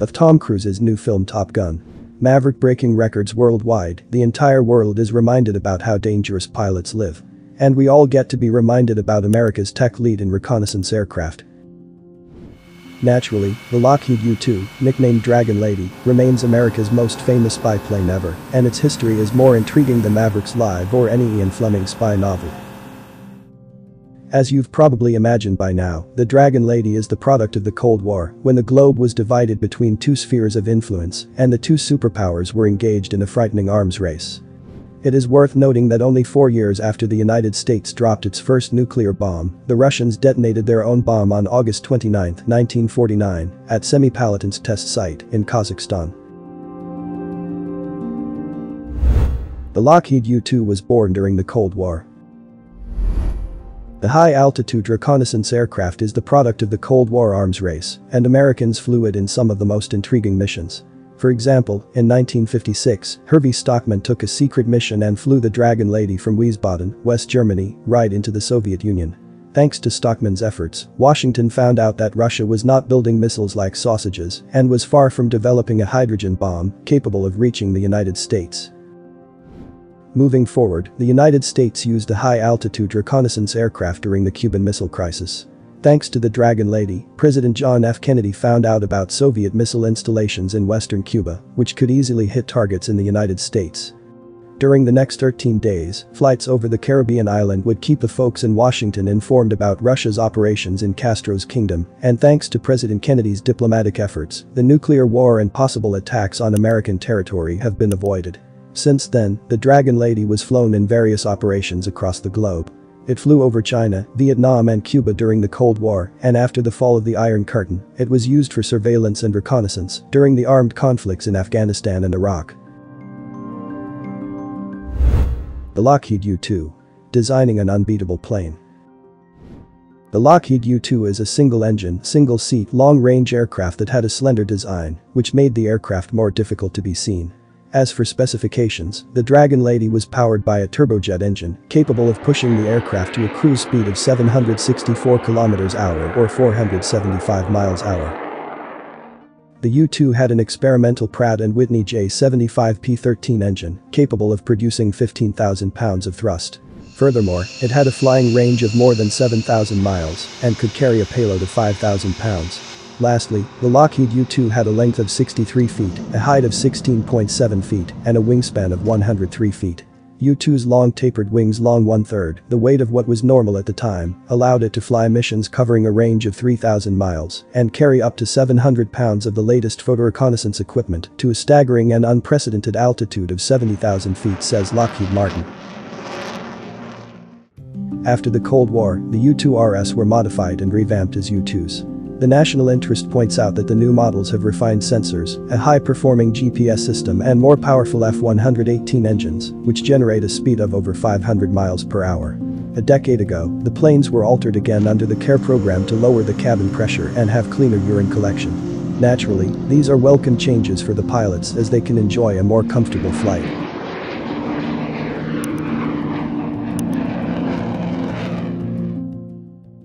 of Tom Cruise's new film Top Gun. Maverick breaking records worldwide, the entire world is reminded about how dangerous pilots live. And we all get to be reminded about America's tech lead in reconnaissance aircraft. Naturally, the Lockheed U-2, nicknamed Dragon Lady, remains America's most famous spy plane ever, and its history is more intriguing than Maverick's Live or any Ian Fleming spy novel. As you've probably imagined by now, the Dragon Lady is the product of the Cold War, when the globe was divided between two spheres of influence, and the two superpowers were engaged in a frightening arms race. It is worth noting that only four years after the United States dropped its first nuclear bomb, the Russians detonated their own bomb on August 29, 1949, at Semipalatinsk test site in Kazakhstan. The Lockheed U-2 was born during the Cold War. The high-altitude reconnaissance aircraft is the product of the Cold War arms race, and Americans flew it in some of the most intriguing missions. For example, in 1956, Hervey Stockman took a secret mission and flew the Dragon Lady from Wiesbaden, West Germany, right into the Soviet Union. Thanks to Stockman's efforts, Washington found out that Russia was not building missiles like sausages and was far from developing a hydrogen bomb capable of reaching the United States. Moving forward, the United States used a high-altitude reconnaissance aircraft during the Cuban Missile Crisis. Thanks to the Dragon Lady, President John F. Kennedy found out about Soviet missile installations in western Cuba, which could easily hit targets in the United States. During the next 13 days, flights over the Caribbean island would keep the folks in Washington informed about Russia's operations in Castro's kingdom, and thanks to President Kennedy's diplomatic efforts, the nuclear war and possible attacks on American territory have been avoided. Since then, the Dragon Lady was flown in various operations across the globe. It flew over China, Vietnam and Cuba during the Cold War, and after the fall of the Iron Curtain, it was used for surveillance and reconnaissance during the armed conflicts in Afghanistan and Iraq. The Lockheed U-2. Designing an unbeatable plane. The Lockheed U-2 is a single-engine, single-seat, long-range aircraft that had a slender design, which made the aircraft more difficult to be seen. As for specifications, the Dragon Lady was powered by a turbojet engine, capable of pushing the aircraft to a cruise speed of 764 km hour or 475 miles hour. The U-2 had an experimental Pratt & Whitney J75P13 engine, capable of producing 15,000 pounds of thrust. Furthermore, it had a flying range of more than 7,000 miles and could carry a payload of 5,000 pounds. Lastly, the Lockheed U-2 had a length of 63 feet, a height of 16.7 feet, and a wingspan of 103 feet. U-2's long tapered wings long one-third, the weight of what was normal at the time, allowed it to fly missions covering a range of 3,000 miles and carry up to 700 pounds of the latest photoreconnaissance equipment to a staggering and unprecedented altitude of 70,000 feet says Lockheed Martin. After the Cold War, the U-2RS were modified and revamped as U-2s. The national interest points out that the new models have refined sensors, a high-performing GPS system and more powerful F-118 engines, which generate a speed of over 500 miles per hour. A decade ago, the planes were altered again under the CARE program to lower the cabin pressure and have cleaner urine collection. Naturally, these are welcome changes for the pilots as they can enjoy a more comfortable flight.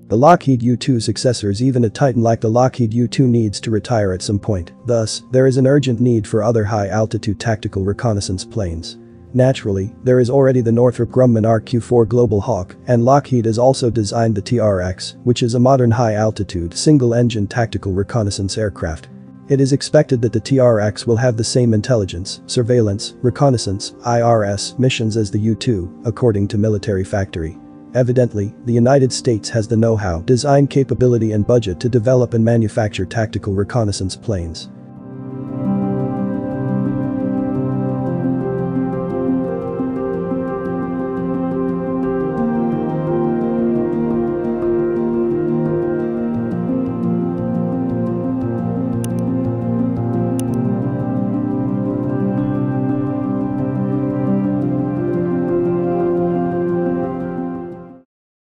The Lockheed U-2 successors even a Titan like the Lockheed U-2 needs to retire at some point, thus, there is an urgent need for other high-altitude tactical reconnaissance planes. Naturally, there is already the Northrop Grumman RQ-4 Global Hawk, and Lockheed has also designed the TRX, which is a modern high-altitude, single-engine tactical reconnaissance aircraft. It is expected that the TRX will have the same intelligence, surveillance, reconnaissance, IRS missions as the U-2, according to Military Factory. Evidently, the United States has the know-how, design capability and budget to develop and manufacture tactical reconnaissance planes.